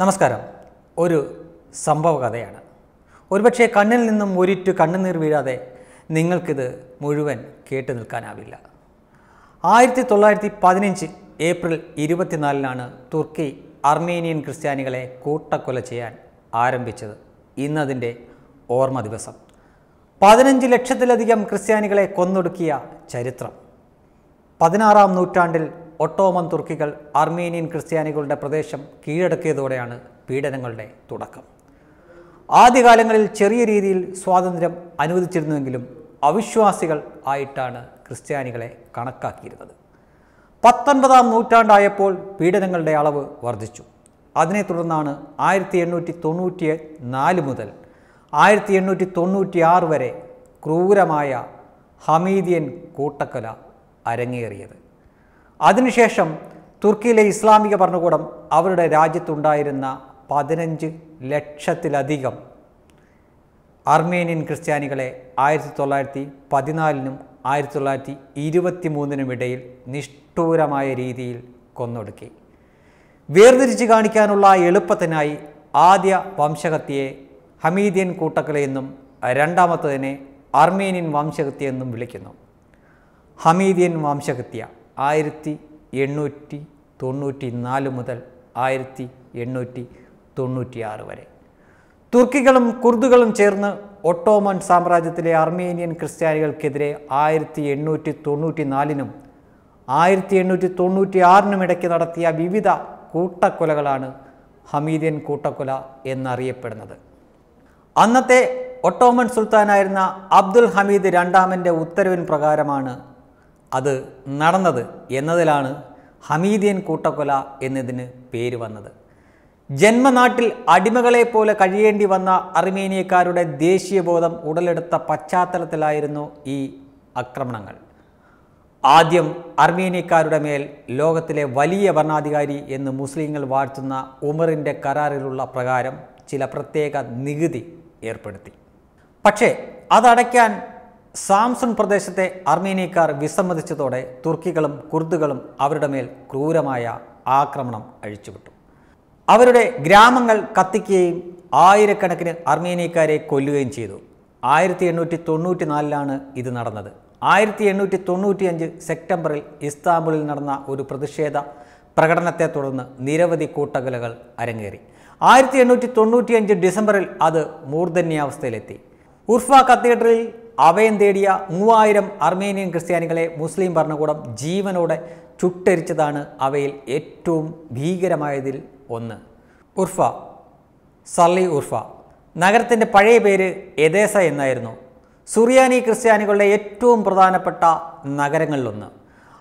നമസ്കാരം. ഒരു സംഭവ കഥയാണ് ഒരുപക്ഷെ കണ്ണിൽ നിന്നും ഒരിറ്റു കണ്ണുനീർ വീഴാതെ നിങ്ങൾക്കിത് മുഴുവൻ കേട്ടു നിൽക്കാനാവില്ല. ആയിരത്തി തൊള്ളായിരത്തി പതിനഞ്ച് ഏപ്രിൽ ഇരുപത്തിനാലിനാണ് തുർക്കി അർമേനിയൻ ക്രിസ്ത്യാനികളെ കൂട്ടക്കൊല ചെയ്യാൻ ആരംഭിച്ചത്. ഇന്നതിന്റെ ഓർമ്മ ദിവസം. പതിനഞ്ച് ലക്ഷത്തിലധികം ക്രിസ്ത്യാനികളെ കൊന്നൊടുക്കിയ ചരിത്രം. പതിനാറാം നൂറ്റാണ്ടിൽ ഒട്ടോമൻ തുർക്കികൾ അർമേനിയൻ ക്രിസ്ത്യാനികളുടെ പ്രദേശം കീഴടക്കിയതോടെയാണ് പീഡനങ്ങളുടെ തുടക്കം. ആദ്യകാലങ്ങളിൽ ചെറിയ രീതിയിൽ സ്വാതന്ത്ര്യം അനുവദിച്ചിരുന്നുവെങ്കിലും അവിശ്വാസികൾ ആയിട്ടാണ് ക്രിസ്ത്യാനികളെ കണക്കാക്കിയിരുന്നത്. പത്തൊൻപതാം നൂറ്റാണ്ടായപ്പോൾ പീഡനങ്ങളുടെ അളവ് വർദ്ധിച്ചു. അതിനെ തുടർന്നാണ് ആയിരത്തി എണ്ണൂറ്റി തൊണ്ണൂറ്റി നാല് മുതൽ ആയിരത്തി എണ്ണൂറ്റി തൊണ്ണൂറ്റി ആറ് വരെ ക്രൂരമായ ഹമീദിയൻ കൂട്ടക്കൊല അരങ്ങേറിയത്. അതിനുശേഷം തുർക്കിയിലെ ഇസ്ലാമിക ഭരണകൂടം അവരുടെ രാജ്യത്തുണ്ടായിരുന്ന പതിനഞ്ച് ലക്ഷത്തിലധികം അർമേനിയൻ ക്രിസ്ത്യാനികളെ ആയിരത്തി തൊള്ളായിരത്തി പതിനാലിനും ആയിരത്തി തൊള്ളായിരത്തി ഇരുപത്തി മൂന്നിനും ഇടയിൽ നിഷ്ഠൂരമായ രീതിയിൽ കൊന്നൊടുക്കി. വേർതിരിച്ച് കാണിക്കാനുള്ള എളുപ്പത്തിനായി ആദ്യ വംശഹത്യയെ ഹമീദിയൻ കൂട്ടക്കലയെന്നും രണ്ടാമത്തതിനെ അർമേനിയൻ വംശഹത്യ എന്നും വിളിക്കുന്നു. ഹമീദിയൻ വംശഹത്യ. ആയിരത്തി എണ്ണൂറ്റി തൊണ്ണൂറ്റി നാല് മുതൽ ആയിരത്തി എണ്ണൂറ്റി തൊണ്ണൂറ്റിയാറ് വരെ. തുർക്കികളും കുർദുകളും ചേർന്ന് ഒട്ടോമൻ സാമ്രാജ്യത്തിലെ അർമേനിയൻ ക്രിസ്ത്യാനികൾക്കെതിരെ ആയിരത്തി എണ്ണൂറ്റി തൊണ്ണൂറ്റി നാലിനും ആയിരത്തി എണ്ണൂറ്റി തൊണ്ണൂറ്റി ആറിനും ഇടയ്ക്ക് നടത്തിയ വിവിധ കൂട്ടക്കൊലകളാണ് ഹമീദിയൻ കൂട്ടക്കൊല എന്നറിയപ്പെടുന്നത്. അന്നത്തെ ഒട്ടോമൻ സുൽത്താനായിരുന്ന അബ്ദുൽ ഹമീദ് രണ്ടാമന്റെ ഉത്തരവിൻ പ്രകാരമാണ് അത് നടന്നത് എന്നതിലാണ് ഹമീദിയൻ കൂട്ടക്കൊല എന്നതിന് പേര് വന്നത്. ജന്മനാട്ടിൽ അടിമകളെ പോലെ കഴിയേണ്ടി വന്ന അർമേനിയക്കാരുടെ ദേശീയബോധം ഉടലെടുത്ത പശ്ചാത്തലത്തിലായിരുന്നു ഈ ആക്രമണങ്ങൾ. ആദ്യം അർമേനിയക്കാരുടെ മേൽ ലോകത്തിലെ വലിയ ഭരണാധികാരി എന്ന് മുസ്ലിങ്ങൾ വാഴ്ത്തുന്ന ഉമറിന്റെ കരാറിലുള്ള പ്രകാരം ചില പ്രത്യേക നികുതി ഏർപ്പെടുത്തി. പക്ഷേ അതടയ്ക്കാൻ സാംസൺ പ്രദേശത്തെ അർമേനിയക്കാർ വിസമ്മതിച്ചതോടെ തുർക്കികളും കുർദുകളും അവരുടെ മേൽ ക്രൂരമായ ആക്രമണം അഴിച്ചുവിട്ടു. അവരുടെ ഗ്രാമങ്ങൾ കത്തിക്കുകയും ആയിരക്കണക്കിന് അർമേനിയക്കാരെ കൊല്ലുകയും ചെയ്തു. ആയിരത്തി എണ്ണൂറ്റി തൊണ്ണൂറ്റി നാലിലാണ് ഇത് നടന്നത്. ആയിരത്തി എണ്ണൂറ്റി തൊണ്ണൂറ്റിയഞ്ച് സെപ്റ്റംബറിൽ ഇസ്താംബുളിൽ നടന്ന ഒരു പ്രതിഷേധ പ്രകടനത്തെ തുടർന്ന് നിരവധി കൂട്ടകലകൾ അരങ്ങേറി. ആയിരത്തി എണ്ണൂറ്റി തൊണ്ണൂറ്റിയഞ്ച് ഡിസംബറിൽ അത് മൂർധന്യാവസ്ഥയിലെത്തി. ഉർഫ കത്തീഡ്രലിൽ അഭയം തേടിയ മൂവായിരം അർമേനിയൻ ക്രിസ്ത്യാനികളെ മുസ്ലിം ഭരണകൂടം ജീവനോടെ ചുട്ടരിച്ചതാണ് അവയിൽ ഏറ്റവും ഭീകരമായതിൽ ഒന്ന്. ഉർഫ സള്ളി ഉർഫ. നഗരത്തിന്റെ പഴയ പേര് എദേസ എന്നായിരുന്നു. സുറിയാനി ക്രിസ്ത്യാനികളുടെ ഏറ്റവും പ്രധാനപ്പെട്ട നഗരങ്ങളിലൊന്ന്.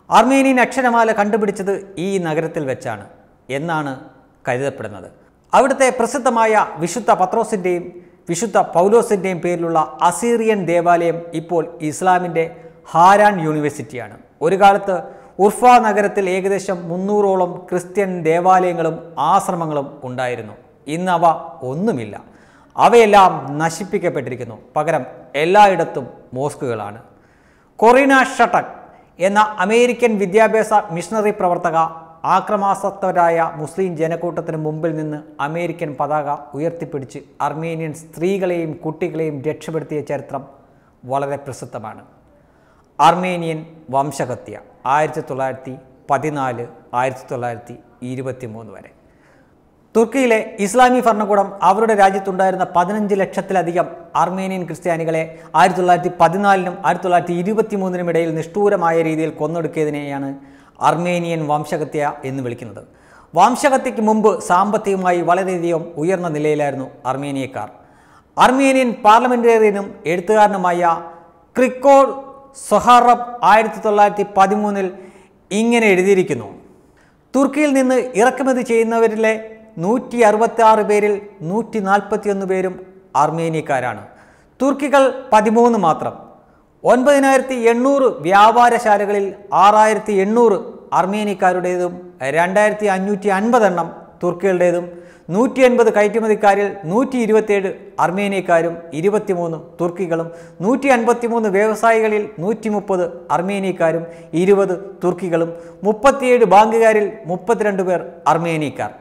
അർമേനിയൻ അക്ഷരമാല കണ്ടുപിടിച്ചത് ഈ നഗരത്തിൽ വെച്ചാണ് എന്നാണ് കരുതപ്പെടുന്നത്. അവിടുത്തെ പ്രസിദ്ധമായ വിശുദ്ധ പത്രോസിന്റെയും വിശുദ്ധ പൗലോസിന്റെയും പേരിലുള്ള അസീറിയൻ ദേവാലയം ഇപ്പോൾ ഇസ്ലാമിന്റെ ഹാരാൻ യൂണിവേഴ്സിറ്റിയാണ്. ഒരു കാലത്ത് ഉർഫ നഗരത്തിൽ ഏകദേശം മുന്നൂറോളം ക്രിസ്ത്യൻ ദേവാലയങ്ങളും ആശ്രമങ്ങളും ഉണ്ടായിരുന്നു. ഇന്ന് അവ ഒന്നുമില്ല. അവയെല്ലാം നശിപ്പിക്കപ്പെട്ടിരിക്കുന്നു. പകരം എല്ലായിടത്തും മോസ്കുകളാണ്. കൊറീന ഷട്ടക് എന്ന അമേരിക്കൻ വിദ്യാഭ്യാസ മിഷണറി പ്രവർത്തക ആക്രമാസക്തരായ മുസ്ലിം ജനക്കൂട്ടത്തിന് മുമ്പിൽ നിന്ന് അമേരിക്കൻ പതാക ഉയർത്തിപ്പിടിച്ച് അർമേനിയൻ സ്ത്രീകളെയും കുട്ടികളെയും രക്ഷപ്പെടുത്തിയ ചരിത്രം വളരെ പ്രസിദ്ധമാണ്. അർമേനിയൻ വംശഹത്യ ആയിരത്തി തൊള്ളായിരത്തി പതിനാല് ആയിരത്തി തൊള്ളായിരത്തി ഇരുപത്തി മൂന്ന് വരെ. തുർക്കിയിലെ ഇസ്ലാമി ഭരണകൂടം അവരുടെ രാജ്യത്തുണ്ടായിരുന്ന പതിനഞ്ച് ലക്ഷത്തിലധികം അർമേനിയൻ ക്രിസ്ത്യാനികളെ ആയിരത്തി തൊള്ളായിരത്തി പതിനാലിനും ആയിരത്തി തൊള്ളായിരത്തി ഇരുപത്തി മൂന്നിനും ഇടയിൽ നിഷ്ഠൂരമായ രീതിയിൽ കൊന്നൊടുക്കിയതിനെയാണ് അർമേനിയൻ വംശഹത്യ എന്ന് വിളിക്കുന്നത്. വംശഹത്യയ്ക്ക് മുമ്പ് സാമ്പത്തികമായി വളരെയധികം ഉയർന്ന നിലയിലായിരുന്നു അർമേനിയക്കാർ. അർമേനിയൻ പാർലമെന്റേറിയനും എഴുത്തുകാരനുമായ ക്രിക്കോർ സൊഹാറബ് ആയിരത്തി തൊള്ളായിരത്തി പതിമൂന്നിൽ ഇങ്ങനെ എഴുതിയിരിക്കുന്നു. തുർക്കിയിൽ നിന്ന് ഇറക്കുമതി ചെയ്യുന്നവരിലെ നൂറ്റി അറുപത്തി ആറ് പേരിൽ നൂറ്റി നാൽപ്പത്തിയൊന്ന് പേരും അർമേനിയക്കാരാണ്. തുർക്കികൾ പതിമൂന്ന് മാത്രം. ഒൻപതിനായിരത്തി എണ്ണൂറ് വ്യാപാരശാലകളിൽ ആറായിരത്തി എണ്ണൂറ് അർമേനിയക്കാരുടേതും രണ്ടായിരത്തി അഞ്ഞൂറ്റി അൻപതെണ്ണം തുർക്കികളുടേതും നൂറ്റി എൺപത് കയറ്റുമതിക്കാരിൽ നൂറ്റി ഇരുപത്തിയേഴ് അർമേനിയക്കാരും ഇരുപത്തിമൂന്ന് തുർക്കികളും നൂറ്റി അൻപത്തിമൂന്ന് വ്യവസായികളിൽ നൂറ്റി മുപ്പത് അർമേനിയക്കാരും ഇരുപത് തുർക്കികളും മുപ്പത്തിയേഴ് ബാങ്കുകാരിൽ മുപ്പത്തിരണ്ട് പേർ അർമേനിയക്കാർ.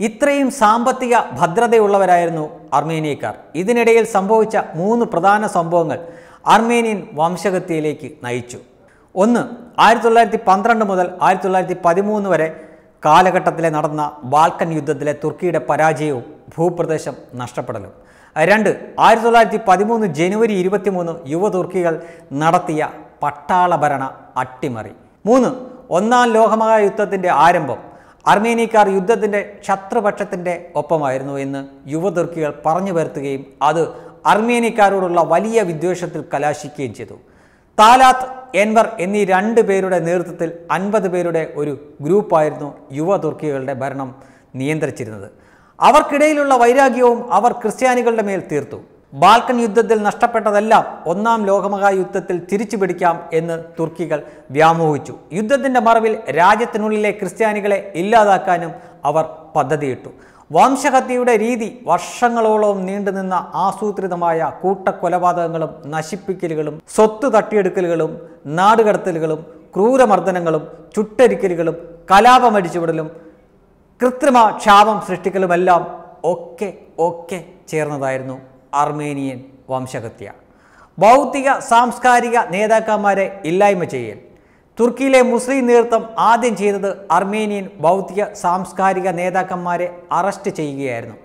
ഇത്രയും സാമ്പത്തിക ഭദ്രതയുള്ളവരായിരുന്നു അർമേനിയക്കാർ. ഇതിനിടയിൽ സംഭവിച്ച മൂന്ന് പ്രധാന സംഭവങ്ങൾ അർമേനിയൻ വംശഹത്യയിലേക്ക് നയിച്ചു. ഒന്ന് ആയിരത്തി തൊള്ളായിരത്തി പന്ത്രണ്ട് മുതൽ ആയിരത്തി തൊള്ളായിരത്തി പതിമൂന്ന് വരെ കാലഘട്ടത്തിലെ നടന്ന ബാൽക്കൻ യുദ്ധത്തിലെ തുർക്കിയുടെ പരാജയവും ഭൂപ്രദേശം നഷ്ടപ്പെടലും. രണ്ട് ആയിരത്തി തൊള്ളായിരത്തി പതിമൂന്ന് ജനുവരി ഇരുപത്തിമൂന്ന് യുവ തുർക്കികൾ നടത്തിയ പട്ടാള ഭരണ അട്ടിമറി. മൂന്ന് ഒന്നാം ലോകമഹായുദ്ധത്തിന്റെ ആരംഭം അർമേനിയക്കാർ യുദ്ധത്തിന്റെ ശത്രുപക്ഷത്തിന്റെ ഒപ്പമായിരുന്നു എന്ന് യുവ തുർക്കികൾ പറഞ്ഞു വരുത്തുകയും അത് അർമേനിയക്കാരോടുള്ള വലിയ വിദ്വേഷത്തിൽ കലാശിക്കുകയും ചെയ്തു. താലാത്ത് എൻവർ എന്നീ രണ്ട് പേരുടെ നേതൃത്വത്തിൽ അൻപത് പേരുടെ ഒരു ഗ്രൂപ്പായിരുന്നു യുവ തുർക്കികളുടെ ഭരണം നിയന്ത്രിച്ചിരുന്നത്. അവർക്കിടയിലുള്ള വൈരാഗ്യവും അവർ ക്രിസ്ത്യാനികളുടെ മേൽ തീർത്തു. ബാൽക്കൻ യുദ്ധത്തിൽ നഷ്ടപ്പെട്ടതെല്ലാം ഒന്നാം ലോകമഹായുദ്ധത്തിൽ തിരിച്ചു പിടിക്കാം എന്ന് തുർക്കികൾ വ്യാമോഹിച്ചു. യുദ്ധത്തിന്റെ മറവിൽ രാജ്യത്തിനുള്ളിലെ ക്രിസ്ത്യാനികളെ ഇല്ലാതാക്കാനും അവർ പദ്ധതിയിട്ടു. വംശഹത്യയുടെ രീതി വർഷങ്ങളോളം നീണ്ടുനിന്ന ആസൂത്രിതമായ കൂട്ടക്കൊലപാതകങ്ങളും നശിപ്പിക്കലുകളും സ്വത്ത് തട്ടിയെടുക്കലുകളും നാടുകടത്തലുകളും ക്രൂരമർദ്ദനങ്ങളും ചുട്ടരിക്കലുകളും കലാപമടിച്ചുവിടലും കൃത്രിമ ക്ഷാമം സൃഷ്ടിക്കലുമെല്ലാം ഒക്കെ ഒക്കെ ചേർന്നതായിരുന്നു അർമേനിയൻ വംശഹത്യ. ഭൗതിക സാംസ്കാരിക നേതാക്കന്മാരെ ഇല്ലായ്മ ചെയ്യൽ. തുർക്കിയിലെ മുസ്ലിം നേതൃത്വം ആദ്യം ചെയ്തത് അർമേനിയൻ ഭൗതിക സാംസ്കാരിക നേതാക്കന്മാരെ അറസ്റ്റ് ചെയ്യുകയായിരുന്നു.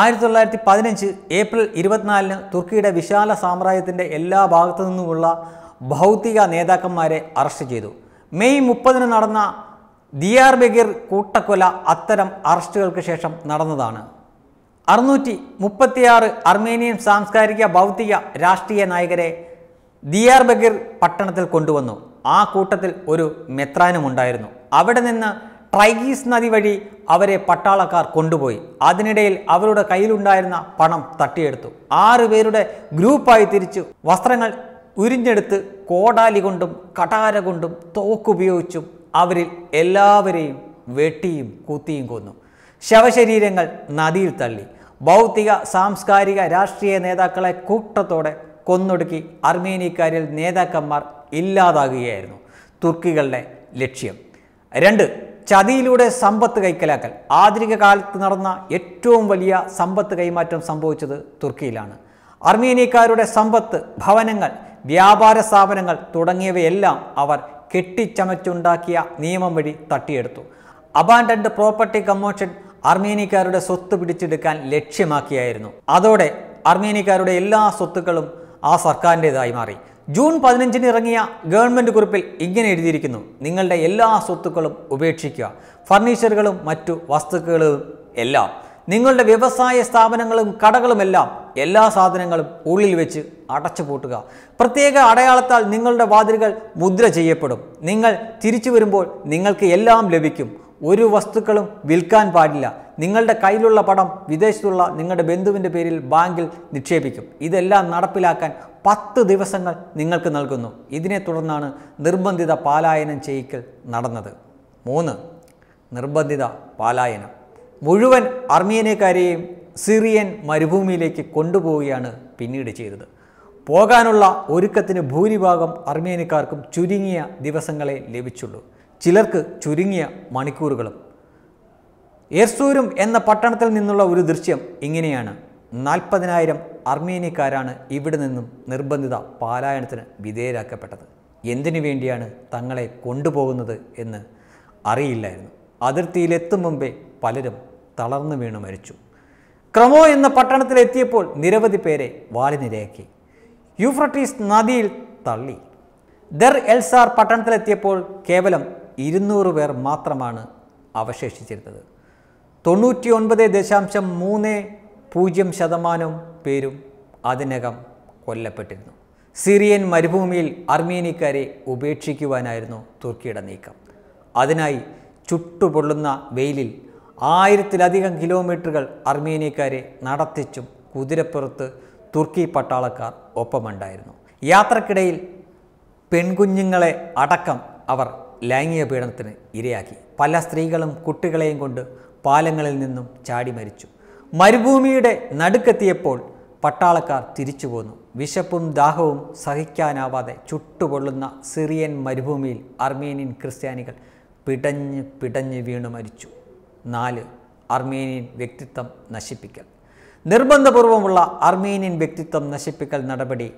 ആയിരത്തി തൊള്ളായിരത്തി പതിനഞ്ച് ഏപ്രിൽ ഇരുപത്തിനാലിന് തുർക്കിയുടെ വിശാല സാമ്രാജ്യത്തിന്റെ എല്ലാ ഭാഗത്തു നിന്നുമുള്ള ഭൗതിക നേതാക്കന്മാരെ അറസ്റ്റ് ചെയ്തു. മെയ് മുപ്പതിന് നടന്ന ദിയാർ ബഗീർ കൂട്ടക്കൊല അത്തരം അറസ്റ്റുകൾക്ക് ശേഷം നടന്നതാണ്. അറുന്നൂറ്റി മുപ്പത്തിയാറ് അർമേനിയൻ സാംസ്കാരിക ഭൗതിക രാഷ്ട്രീയ നായകരെ ദിയാർ ബഗീർ പട്ടണത്തിൽ കൊണ്ടുവന്നു. ആ കൂട്ടത്തിൽ ഒരു മെത്രാനും ഉണ്ടായിരുന്നു അവിടെ നിന്ന് ട്രൈഗീസ് നദി വഴി അവരെ പട്ടാളക്കാർ കൊണ്ടുപോയി. അതിനിടയിൽ അവരുടെ കയ്യിലുണ്ടായിരുന്ന പണം തട്ടിയെടുത്തു. ആറ് പേരുടെ ഗ്രൂപ്പായി തിരിച്ചു. വസ്ത്രങ്ങൾ ഉരിഞ്ഞെടുത്ത് കോടാലി കൊണ്ടും കടാര കൊണ്ടും തോക്കുപയോഗിച്ചും അവരിൽ എല്ലാവരെയും വെട്ടിയും കുത്തിയും കൊന്നു. ശവശരീരങ്ങൾ നദിയിൽ തള്ളി. ഭൗതിക സാംസ്കാരിക രാഷ്ട്രീയ നേതാക്കളെ കൂട്ടത്തോടെ കൊന്നൊടുക്കി അർമേനിയക്കാരിൽ നേതാക്കന്മാർ ഇല്ലാതാകുകയായിരുന്നു തുർക്കികളുടെ ലക്ഷ്യം. രണ്ട് ചതിയിലൂടെ സമ്പത്ത് കൈക്കലാക്കൽ. ആധുനിക കാലത്ത് നടന്ന ഏറ്റവും വലിയ സമ്പത്ത് കൈമാറ്റം സംഭവിച്ചത് തുർക്കിയിലാണ്. അർമേനിയക്കാരുടെ സമ്പത്ത് ഭവനങ്ങൾ വ്യാപാര സ്ഥാപനങ്ങൾ തുടങ്ങിയവയെല്ലാം അവർ കെട്ടിച്ചമച്ചുണ്ടാക്കിയ നിയമം വഴി തട്ടിയെടുത്തു. അബാൻഡൻഡ് പ്രോപ്പർട്ടി കമ്മോഷൻ അർമേനിയക്കാരുടെ സ്വത്ത് പിടിച്ചെടുക്കാൻ ലക്ഷ്യമാക്കിയായിരുന്നു. അതോടെ അർമേനിയക്കാരുടെ എല്ലാ സ്വത്തുക്കളും ആ സർക്കാരിന്റെതായി മാറി. ജൂൺ പതിനഞ്ചിന് ഇറങ്ങിയ ഗവൺമെന്റ് കുറിപ്പിൽ ഇങ്ങനെ എഴുതിയിരിക്കുന്നു. നിങ്ങളുടെ എല്ലാ സ്വത്തുക്കളും ഉപേക്ഷിക്കുക. ഫർണിച്ചറുകളും മറ്റു വസ്തുക്കളും എല്ലാം. നിങ്ങളുടെ വ്യവസായ സ്ഥാപനങ്ങളും കടകളുമെല്ലാം എല്ലാ സാധനങ്ങളും ഉള്ളിൽ വെച്ച് അടച്ചു പൂട്ടുക. പ്രത്യേക അടയാളത്താൽ നിങ്ങളുടെ വാതിലുകൾ മുദ്ര ചെയ്യപ്പെടും. നിങ്ങൾ തിരിച്ചു വരുമ്പോൾ നിങ്ങൾക്ക് എല്ലാം ലഭിക്കും. ഒരു വസ്തുക്കളും വിൽക്കാൻ പാടില്ല. നിങ്ങളുടെ കയ്യിലുള്ള പണം വിദേശത്തുള്ള നിങ്ങളുടെ ബന്ധുവിന്റെ പേരിൽ ബാങ്കിൽ നിക്ഷേപിക്കും. ഇതെല്ലാം നടപ്പിലാക്കാൻ പത്ത് ദിവസങ്ങൾ നിങ്ങൾക്ക് നൽകുന്നു. ഇതിനെ തുടർന്നാണ് നിർബന്ധിത പാലായനം ചെയ്യിക്കൽ നടന്നത്. മൂന്ന് നിർബന്ധിത പാലായനം. മുഴുവൻ അർമേനിയക്കാരെയും സിറിയൻ മരുഭൂമിയിലേക്ക് കൊണ്ടുപോവുകയാണ് പിന്നീട് ചെയ്തത്. പോകാനുള്ള ഒരുക്കത്തിന് ഭൂരിഭാഗം അർമേനിയക്കാർക്കും ചുരുങ്ങിയ ദിവസങ്ങളെ ലഭിച്ചുള്ളൂ. ചിലർക്ക് ചുരുങ്ങിയ മണിക്കൂറുകളും. എർസൂരും എന്ന പട്ടണത്തിൽ നിന്നുള്ള ഒരു ദൃശ്യം ഇങ്ങനെയാണ്. നാൽപ്പതിനായിരം അർമേനിയക്കാരാണ് ഇവിടെ നിന്നും നിർബന്ധിത പാലായനത്തിന് വിധേയരാക്കപ്പെട്ടത്. എന്തിനു വേണ്ടിയാണ് തങ്ങളെ കൊണ്ടുപോകുന്നത് എന്ന് അറിയില്ലായിരുന്നു. അതിർത്തിയിലെത്തും മുമ്പേ പലരും തളർന്നു വീണു മരിച്ചു. ക്രമോ എന്ന പട്ടണത്തിലെത്തിയപ്പോൾ നിരവധി പേരെ വാലിനിരയാക്കി. യൂഫ്രട്ടീസ് നദിയിൽ തള്ളി. ദർ എൽസാർ പട്ടണത്തിലെത്തിയപ്പോൾ കേവലം ഇരുന്നൂറ് പേർ മാത്രമാണ് അവശേഷിച്ചിരുന്നത്. തൊണ്ണൂറ്റി ഒൻപത് ദശാംശം മൂന്ന് പൂജ്യം ശതമാനം പേരും അതിനകം കൊല്ലപ്പെട്ടിരുന്നു. സിറിയൻ മരുഭൂമിയിൽ അർമേനിയക്കാരെ ഉപേക്ഷിക്കുവാനായിരുന്നു തുർക്കിയുടെ നീക്കം. അതിനായി ചുട്ടുപൊള്ളുന്ന വെയിലിൽ ആയിരത്തിലധികം കിലോമീറ്ററുകൾ അർമേനിയക്കാരെ നടത്തിച്ചും കുതിരപ്പുറത്ത് തുർക്കി പട്ടാളക്കാർ ഒപ്പമുണ്ടായിരുന്നു. യാത്രക്കിടയിൽ പെൺകുഞ്ഞുങ്ങളെ അടക്കം അവർ ലൈംഗിക പീഡനത്തിന് ഇരയാക്കി. പല സ്ത്രീകളും കുട്ടികളെയും കൊണ്ട് പാലങ്ങളിൽ നിന്നും ചാടി മരിച്ചു. മരുഭൂമിയുടെ നടുക്കെത്തിയപ്പോൾ പട്ടാളക്കാർ തിരിച്ചു പോന്നു. വിശപ്പും ദാഹവും സഹിക്കാനാവാതെ ചുട്ടുപൊള്ളുന്ന സിറിയൻ മരുഭൂമിയിൽ അർമേനിയൻ ക്രിസ്ത്യാനികൾ പിടഞ്ഞ് പിടഞ്ഞ് വീണു മരിച്ചു. നാല് അർമേനിയൻ വ്യക്തിത്വം നശിപ്പിക്കൽ. നിർബന്ധപൂർവമുള്ള അർമേനിയൻ വ്യക്തിത്വം നശിപ്പിക്കൽ നടപടി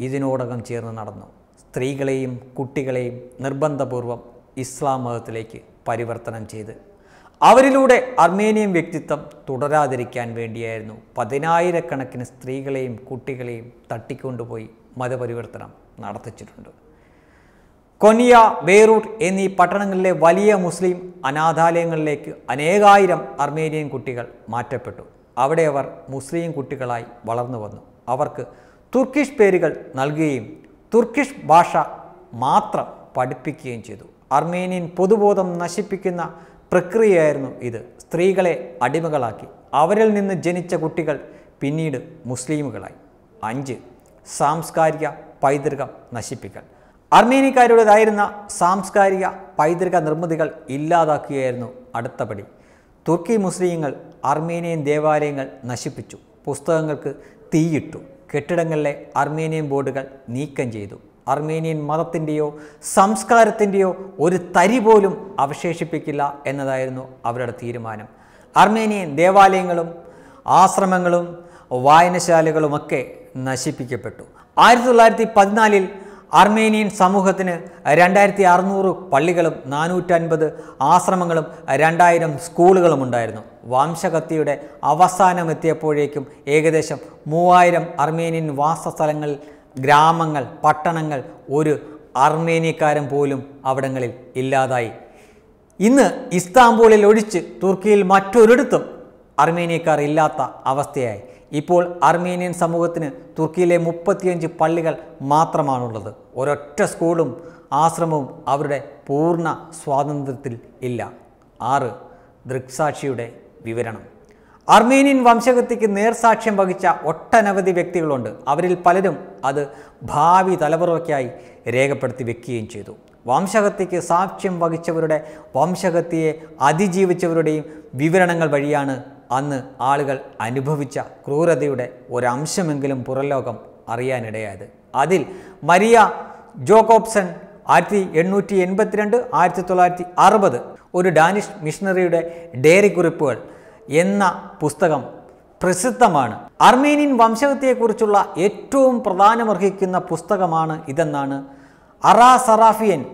ഇതിനോടകം ചേർന്ന് നടന്നു. സ്ത്രീകളെയും കുട്ടികളെയും നിർബന്ധപൂർവം ഇസ്ലാം മതത്തിലേക്ക് പരിവർത്തനം ചെയ്ത് അവരിലൂടെ അർമേനിയൻ വ്യക്തിത്വം തുടരാതിരിക്കാൻ വേണ്ടിയായിരുന്നു പതിനായിരക്കണക്കിന് സ്ത്രീകളെയും കുട്ടികളെയും തട്ടിക്കൊണ്ടുപോയി മതപരിവർത്തനം നടത്തിച്ചിട്ടുണ്ട്. കൊനിയ ബെയ്റൂട്ട് എന്നീ പട്ടണങ്ങളിലെ വലിയ മുസ്ലിം അനാഥാലയങ്ങളിലേക്ക് അനേകായിരം അർമേനിയൻ കുട്ടികൾ മാറ്റപ്പെട്ടു. അവിടെ അവർ മുസ്ലിം കുട്ടികളായി വളർന്നു വന്നു അവർക്ക് തുർക്കിഷ് പേരുകൾ നൽകുകയും തുർക്കിഷ് ഭാഷ മാത്രം പഠിപ്പിക്കുകയും ചെയ്തു. അർമേനിയൻ പൊതുബോധം നശിപ്പിക്കുന്ന പ്രക്രിയയായിരുന്നു ഇത്. സ്ത്രീകളെ അടിമകളാക്കി. അവരിൽ നിന്ന് ജനിച്ച കുട്ടികൾ പിന്നീട് മുസ്ലിമുകളായി. അഞ്ച് സാംസ്കാരിക പൈതൃകം നശിപ്പിക്കൽ. അർമേനിയക്കാരുടേതായിരുന്ന സാംസ്കാരിക പൈതൃക നിർമ്മിതികൾ ഇല്ലാതാക്കുകയായിരുന്നു അടുത്ത പടി തുർക്കി മുസ്ലിങ്ങൾ അർമേനിയൻ ദേവാലയങ്ങൾ നശിപ്പിച്ചു. പുസ്തകങ്ങൾക്ക് തീയിട്ടു. കെട്ടിടങ്ങളിലെ അർമേനിയൻ ബോർഡുകൾ നീക്കം ചെയ്തു. അർമേനിയൻ മതത്തിന്റെയോ സംസ്കാരത്തിന്റെയോ ഒരു തരി പോലും അവശേഷിപ്പിക്കില്ല എന്നതായിരുന്നു അവരുടെ തീരുമാനം. അർമേനിയൻ ദേവാലയങ്ങളും ആശ്രമങ്ങളും വായനശാലകളുമൊക്കെ നശിപ്പിക്കപ്പെട്ടു. ആയിരത്തി തൊള്ളായിരത്തി പതിനാലിൽ അർമേനിയൻ സമൂഹത്തിന് രണ്ടായിരത്തി അറുന്നൂറ് പള്ളികളും നാനൂറ്റൻപത് ആശ്രമങ്ങളും രണ്ടായിരം സ്കൂളുകളും ഉണ്ടായിരുന്നു. വംശകത്തിയുടെ അവസാനമെത്തിയപ്പോഴേക്കും ഏകദേശം മൂവായിരം അർമേനിയൻ വാസസ്ഥലങ്ങൾ ഗ്രാമങ്ങൾ പട്ടണങ്ങൾ ഒരു അർമേനിയക്കാരൻ പോലും അവിടങ്ങളിൽ ഇല്ലാതായി. ഇന്ന് ഇസ്താംബൂളിൽ ഒഴിച്ച് തുർക്കിയിൽ മറ്റൊരിടത്തും അർമേനിയക്കാർ ഇല്ലാത്ത അവസ്ഥയായി. ഇപ്പോൾ അർമേനിയൻ സമൂഹത്തിന് തുർക്കിയിലെ മുപ്പത്തിയഞ്ച് പള്ളികൾ മാത്രമാണുള്ളത്. ഒരൊറ്റ സ്കൂളും ആശ്രമവും അവരുടെ പൂർണ സ്വാതന്ത്ര്യത്തിൽ ഇല്ല. ആറ് ദൃക്സാക്ഷിയുടെ വിവരണം. അർമേനിയൻ വംശഗതിക്ക് നേർസാക്ഷ്യം വഹിച്ച ഒട്ടനവധി വ്യക്തികളുണ്ട്. അവരിൽ പലരും അത് ഭാവി തലമുറയ്ക്കായി രേഖപ്പെടുത്തി വെക്കുകയും ചെയ്തു. വംശഹത്യയ്ക്ക് സാക്ഷ്യം വഹിച്ചവരുടെ വംശഹത്യയെ അതിജീവിച്ചവരുടെയും വിവരണങ്ങൾ വഴിയാണ് അന്ന് ആളുകൾ അനുഭവിച്ച ക്രൂരതയുടെ ഒരംശമെങ്കിലും പുറലോകം അറിയാനിടയായത്. അതിൽ മരിയ ജോക്കോബ്സൺ ആയിരത്തി എണ്ണൂറ്റി എൺപത്തിരണ്ട് ആയിരത്തി തൊള്ളായിരത്തി അറുപത് ഒരു ഡാനിഷ് മിഷണറിയുടെ ഡയറി കുറിപ്പുകൾ എന്ന പുസ്തകം പ്രസിദ്ധമാണ്. അർമേനിയൻ വംശഹത്യയെക്കുറിച്ചുള്ള ഏറ്റവും പ്രധാനമർഹിക്കുന്ന പുസ്തകമാണ് ഇതെന്നാണ് അറാ സറാഫിയൻ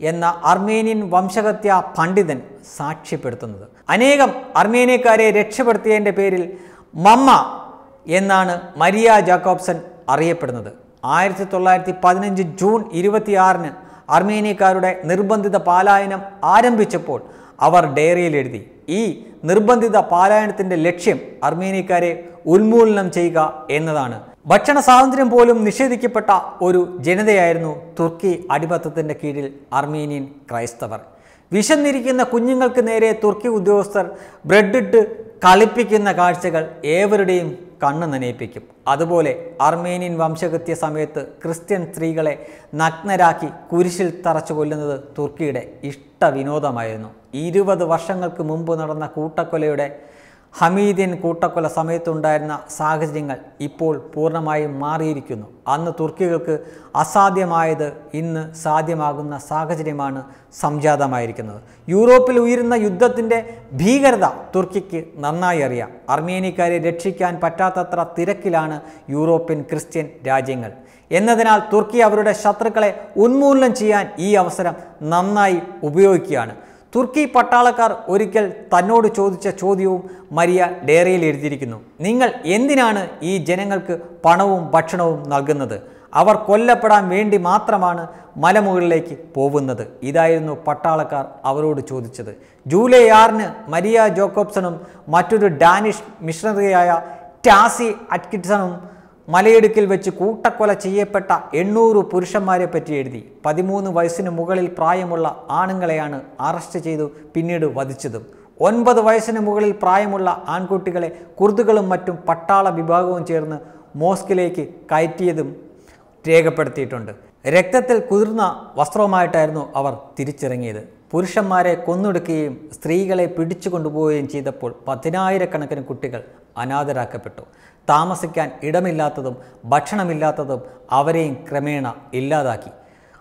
എന്ന അർമേനിയൻ വംശഹത്യ പണ്ഡിതൻ സാക്ഷ്യപ്പെടുത്തുന്നത്. അനേകം അർമേനിയക്കാരെ രക്ഷപ്പെടുത്തിയതിന്റെ പേരിൽ മമ്മ എന്നാണ് മരിയ ജാക്കോബ്സൺ അറിയപ്പെടുന്നത്. ആയിരത്തി തൊള്ളായിരത്തി പതിനഞ്ച് ജൂൺ ഇരുപത്തിയാറിന് അർമേനിയക്കാരുടെ നിർബന്ധിത പാലായനം ആരംഭിച്ചപ്പോൾ അവർ ഡയറിയിൽ എഴുതി. ഈ നിർബന്ധിത പാലായനത്തിന്റെ ലക്ഷ്യം അർമേനിയക്കാരെ ഉന്മൂലനം ചെയ്യുക എന്നതാണ്. ഭക്ഷണ സ്വാതന്ത്ര്യം പോലും നിഷേധിക്കപ്പെട്ട ഒരു ജനതയായിരുന്നു തുർക്കി അടിമത്തത്തിന്റെ കീഴിൽ അർമേനിയൻ ക്രൈസ്തവർ. വിശന്നിരിക്കുന്ന കുഞ്ഞുങ്ങൾക്ക് നേരെ തുർക്കി ഉദ്യോഗസ്ഥർ ബ്രെഡിട്ട് കളിപ്പിക്കുന്ന കാഴ്ചകൾ ഏവരുടെയും കണ്ണ് നനയിപ്പിക്കും. അതുപോലെ അർമേനിയൻ വംശകൃത്യ സമയത്ത് ക്രിസ്ത്യൻ സ്ത്രീകളെ നഗ്നരാക്കി കുരിശിൽ തറച്ചു കൊല്ലുന്നത് തുർക്കിയുടെ ഇഷ്ട വിനോദമായിരുന്നു. ഇരുപത് വർഷങ്ങൾക്ക് മുമ്പ് നടന്ന കൂട്ടക്കൊലയുടെ ഹമീദിയൻ കൂട്ടക്കൊല സമയത്തുണ്ടായിരുന്ന സാഹചര്യങ്ങൾ ഇപ്പോൾ പൂർണമായും മാറിയിരിക്കുന്നു. അന്ന് തുർക്കികൾക്ക് അസാധ്യമായത് ഇന്ന് സാധ്യമാകുന്ന സാഹചര്യമാണ് സംജാതമായിരിക്കുന്നത്. യൂറോപ്പിൽ ഉയരുന്ന യുദ്ധത്തിന്റെ ഭീകരത തുർക്കിക്ക് നന്നായി അറിയാം. അർമേനിയക്കാരെ രക്ഷിക്കാൻ പറ്റാത്തത്ര തിരക്കിലാണ് യൂറോപ്യൻ ക്രിസ്ത്യൻ രാജ്യങ്ങൾ. എന്നതിനാൽ തുർക്കി അവരുടെ ശത്രുക്കളെ ഉന്മൂലനം ചെയ്യാൻ ഈ അവസരം നന്നായി ഉപയോഗിക്കുകയാണ്. തുർക്കി പട്ടാളക്കാർ ഒരിക്കൽ തന്നോട് ചോദിച്ച ചോദ്യവും മരിയ ഡയറിയിൽ എഴുതിയിരിക്കുന്നു. നിങ്ങൾ എന്തിനാണ് ഈ ജനങ്ങൾക്ക് പണവും ഭക്ഷണവും നൽകുന്നത്? അവർ കൊല്ലപ്പെടാൻ വേണ്ടി മാത്രമാണ് മലമുകളിലേക്ക് പോകുന്നത് ഇതായിരുന്നു പട്ടാളക്കാർ അവരോട് ചോദിച്ചത്. ജൂലൈ ആറിന് മരിയ ജോക്കോബ്സണും മറ്റൊരു ഡാനിഷ് മിഷണറിയായ ടാസി അറ്റ്കിഡ്സണും മലയിടുക്കിൽ വെച്ച് കൂട്ടക്കൊല ചെയ്യപ്പെട്ട എണ്ണൂറ് പുരുഷന്മാരെ പറ്റി എഴുതി. പതിമൂന്ന് വയസ്സിന് മുകളിൽ പ്രായമുള്ള ആണുങ്ങളെയാണ് അറസ്റ്റ് ചെയ്തു പിന്നീട് വധിച്ചതും. ഒൻപത് വയസ്സിന് മുകളിൽ പ്രായമുള്ള ആൺകുട്ടികളെ കുർദുകളും മറ്റും പട്ടാള വിഭാഗവും ചേർന്ന് മോസ്കിലേക്ക് കയറ്റിയതും രേഖപ്പെടുത്തിയിട്ടുണ്ട്. രക്തത്തിൽ കുതിർന്ന വസ്ത്രവുമായിട്ടായിരുന്നു അവർ തിരിച്ചിറങ്ങിയത്. പുരുഷന്മാരെ കൊന്നൊടുക്കുകയും സ്ത്രീകളെ പിടിച്ചു കൊണ്ടുപോവുകയും ചെയ്തപ്പോൾ പതിനായിരക്കണക്കിന് കുട്ടികൾ അനാഥരാക്കപ്പെട്ടു. താമസിക്കാൻ ഇടമില്ലാത്തതും ഭക്ഷണമില്ലാത്തതും അവരെയും ക്രമേണ ഇല്ലാതാക്കി.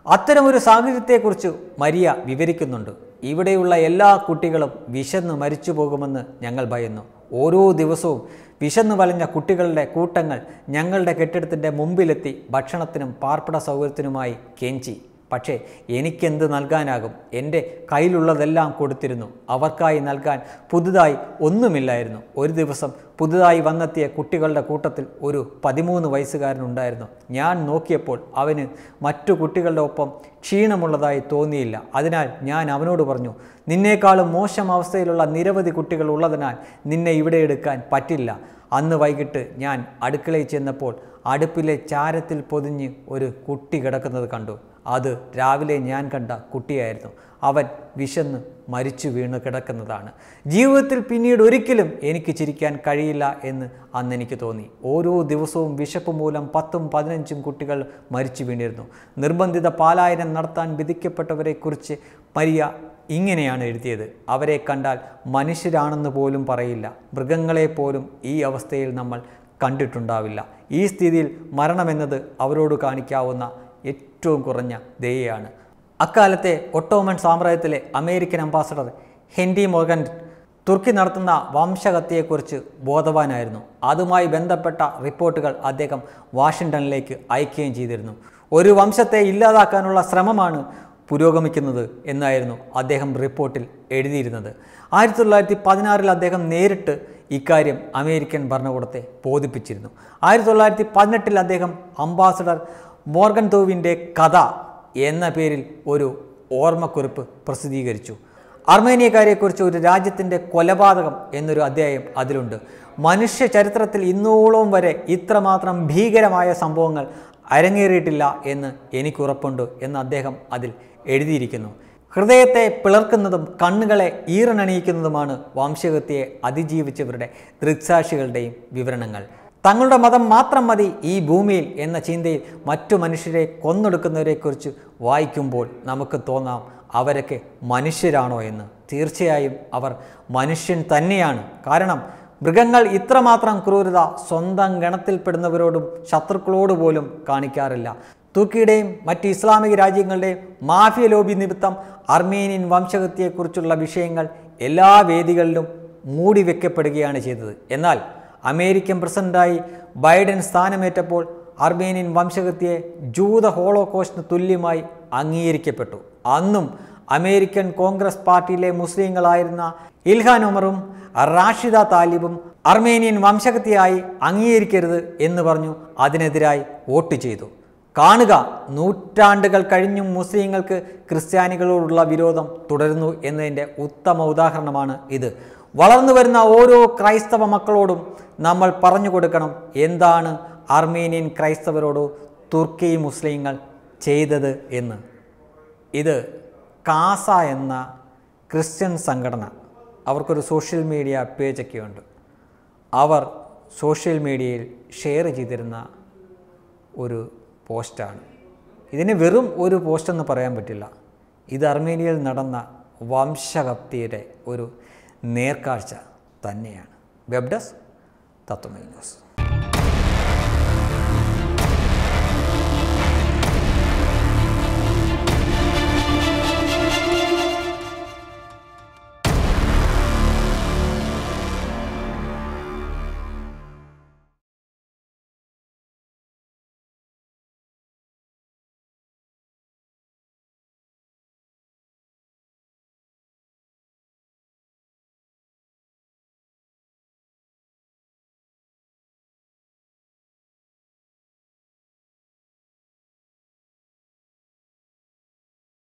അത്തരമൊരു സാഹചര്യത്തെക്കുറിച്ച് മരിയ വിവരിക്കുന്നുണ്ട്. ഇവിടെയുള്ള എല്ലാ കുട്ടികളും വിശന്ന് മരിച്ചു പോകുമെന്ന് ഞങ്ങൾ ഭയന്നു. ഓരോ ദിവസവും വിശന്ന് വലഞ്ഞ കുട്ടികളുടെ കൂട്ടങ്ങൾ ഞങ്ങളുടെ കെട്ടിടത്തിന്റെ മുമ്പിലെത്തി ഭക്ഷണത്തിനും പാർപ്പിട സൗകര്യത്തിനുമായി കെഞ്ചി. പക്ഷേ എനിക്കെന്ത് നൽകാനാകും? എന്റെ കയ്യിലുള്ളതെല്ലാം കൊടുത്തിരുന്നു. അവർക്കായി നൽകാൻ പുതുതായി ഒന്നുമില്ലായിരുന്നു. ഒരു ദിവസം പുതുതായി വന്നെത്തിയ കുട്ടികളുടെ കൂട്ടത്തിൽ ഒരു പതിമൂന്ന് വയസ്സുകാരനുണ്ടായിരുന്നു ഞാൻ നോക്കിയപ്പോൾ അവന് മറ്റു കുട്ടികളുടെ ഒപ്പം ക്ഷീണമുള്ളതായി തോന്നിയില്ല. അതിനാൽ ഞാൻ അവനോട് പറഞ്ഞു നിന്നേക്കാളും മോശം അവസ്ഥയിലുള്ള നിരവധി കുട്ടികൾ ഉള്ളതിനാൽ നിന്നെ ഇവിടെ എടുക്കാൻ പറ്റില്ല. അന്ന് വൈകിട്ട് ഞാൻ അടുക്കളയിൽ ചെന്നപ്പോൾ അടുപ്പിലെ ചാരത്തിൽ പൊതിഞ്ഞ് ഒരു കുട്ടി കിടക്കുന്നത് കണ്ടു. അത് രാവിലെ ഞാൻ കണ്ട കുട്ടിയായിരുന്നു. അവൻ വിശന്ന് മരിച്ചു വീണ് കിടക്കുന്നതാണ്. ജീവിതത്തിൽ പിന്നീട് ഒരിക്കലും എനിക്ക് ചിരിക്കാൻ കഴിയില്ല എന്ന് അന്ന് എനിക്ക് തോന്നി. ഓരോ ദിവസവും വിശപ്പ് മൂലം പത്തും പതിനഞ്ചും കുട്ടികൾ മരിച്ചു വീണിരുന്നു. നിർബന്ധിത പാലായനം നടത്താൻ വിധിക്കപ്പെട്ടവരെക്കുറിച്ച് മരിയ ഇങ്ങനെയാണ് എഴുതിയത്. അവരെ കണ്ടാൽ മനുഷ്യരാണെന്ന് പോലും പറയില്ല. മൃഗങ്ങളെപ്പോലും ഈ അവസ്ഥയിൽ നമ്മൾ കണ്ടിട്ടുണ്ടാവില്ല. ഈ സ്ഥിതിയിൽ മരണമെന്നത് അവരോട് കാണിക്കാവുന്ന ഏറ്റവും കുറഞ്ഞ ദയയാണ് അക്കാലത്തെ ഒട്ടോമൻ സാമ്രാജ്യത്തിലെ അമേരിക്കൻ അംബാസഡർ ഹെൻറി മോർഗൻ തുർക്കി നടത്തുന്ന വംശഹത്യയെക്കുറിച്ച് ബോധവാനായിരുന്നു. അതുമായി ബന്ധപ്പെട്ട റിപ്പോർട്ടുകൾ അദ്ദേഹം വാഷിങ്ടണിലേക്ക് അയക്കുകയും ചെയ്തിരുന്നു. ഒരു വംശത്തെ ഇല്ലാതാക്കാനുള്ള ശ്രമമാണ് പുരോഗമിക്കുന്നത് എന്നായിരുന്നു അദ്ദേഹം റിപ്പോർട്ടിൽ എഴുതിയിരുന്നത്. ആയിരത്തി തൊള്ളായിരത്തി പതിനാറിൽ അദ്ദേഹം നേരിട്ട് ഇക്കാര്യം അമേരിക്കൻ ഭരണകൂടത്തെ ബോധിപ്പിച്ചിരുന്നു. ആയിരത്തി തൊള്ളായിരത്തി പതിനെട്ടിൽ അദ്ദേഹം അംബാസഡർ മോർഗൻ തോവിന്റെ കഥ എന്ന പേരിൽ ഒരു ഓർമ്മക്കുറിപ്പ് പ്രസിദ്ധീകരിച്ചു. അർമേനിയക്കാരെക്കുറിച്ച് ഒരു രാജ്യത്തിന്റെ കൊലപാതകം എന്നൊരു അധ്യായം അതിലുണ്ട്. മനുഷ്യ ചരിത്രത്തിൽ ഇന്നോളം വരെ ഇത്രമാത്രം ഭീകരമായ സംഭവങ്ങൾ അരങ്ങേറിയിട്ടില്ല എന്ന് എനിക്കുറപ്പുണ്ട് എന്ന് അദ്ദേഹം അതിൽ എഴുതിയിരിക്കുന്നു. ഹൃദയത്തെ പിളർക്കുന്നതും കണ്ണുകളെ ഈറനണിയിക്കുന്നതുമാണ് വംശഹത്യയെ അതിജീവിച്ചവരുടെ ദൃക്സാക്ഷികളുടെയും വിവരണങ്ങൾ. തങ്ങളുടെ മതം മാത്രം മതി ഈ ഭൂമിയിൽ എന്ന ചിന്തയിൽ മറ്റു മനുഷ്യരെ കൊന്നെടുക്കുന്നവരെക്കുറിച്ച് വായിക്കുമ്പോൾ നമുക്ക് തോന്നാം അവരൊക്കെ മനുഷ്യരാണോ എന്ന്. തീർച്ചയായും അവർ മനുഷ്യൻ തന്നെയാണ്. കാരണം മൃഗങ്ങൾ ഇത്രമാത്രം ക്രൂരത സ്വന്തം ഗണത്തിൽപ്പെടുന്നവരോടും ശത്രുക്കളോട് പോലും കാണിക്കാറില്ല. തുർക്കിയുടെയും മറ്റ് ഇസ്ലാമിക രാജ്യങ്ങളുടെയും മാഫിയ ലോബി നിമിത്തം അർമേനിയൻ വംശഹത്യയെക്കുറിച്ചുള്ള വിഷയങ്ങൾ എല്ലാ വേദികളിലും മൂടി വെക്കപ്പെടുകയാണ് ചെയ്തത്. എന്നാൽ അമേരിക്കൻ പ്രസിഡന്റായി ബൈഡൻ സ്ഥാനമേറ്റപ്പോൾ അർമേനിയൻ വംശഹത്യയെ ജൂത ഹോളോകോസ്റ്റിന് തുല്യമായി അംഗീകരിക്കപ്പെട്ടു. അന്നും അമേരിക്കൻ കോൺഗ്രസ് പാർട്ടിയിലെ മുസ്ലിങ്ങളായിരുന്ന ഇൽഹാൻ ഉമറും റാഷിദ താലിബും അർമേനിയൻ വംശഹത്യയായി അംഗീകരിക്കരുത് എന്ന് പറഞ്ഞു അതിനെതിരായി വോട്ട് ചെയ്തു. കാണുക നൂറ്റാണ്ടുകൾ കഴിഞ്ഞും മുസ്ലിങ്ങൾക്ക് ക്രിസ്ത്യാനികളോടുള്ള വിരോധം തുടരുന്നു എന്നതിന്റെ ഉത്തമ ഉദാഹരണമാണ് ഇത്. വളർന്നു വരുന്ന ഓരോ ക്രൈസ്തവ മക്കളോടും നമ്മൾ പറഞ്ഞു കൊടുക്കണം എന്താണ് അർമേനിയൻ ക്രൈസ്തവരോട് തുർക്കി മുസ്ലിങ്ങൾ ചെയ്തത് എന്ന്. ഇത് കാസ എന്ന ക്രിസ്ത്യൻ സംഘടന അവർക്കൊരു സോഷ്യൽ മീഡിയ പേജൊക്കെ ഉണ്ട്. അവർ സോഷ്യൽ മീഡിയയിൽ ഷെയർ ചെയ്തിരുന്ന ഒരു പോസ്റ്റാണ്. ഇതിന് വെറും ഒരു പോസ്റ്റെന്ന് പറയാൻ പറ്റില്ല. ഇത് അർമേനിയയിൽ നടന്ന വംശഹത്യയുടെ ഒരു നേർക്കാഴ്ച തന്നെയാണ്. Web desk news.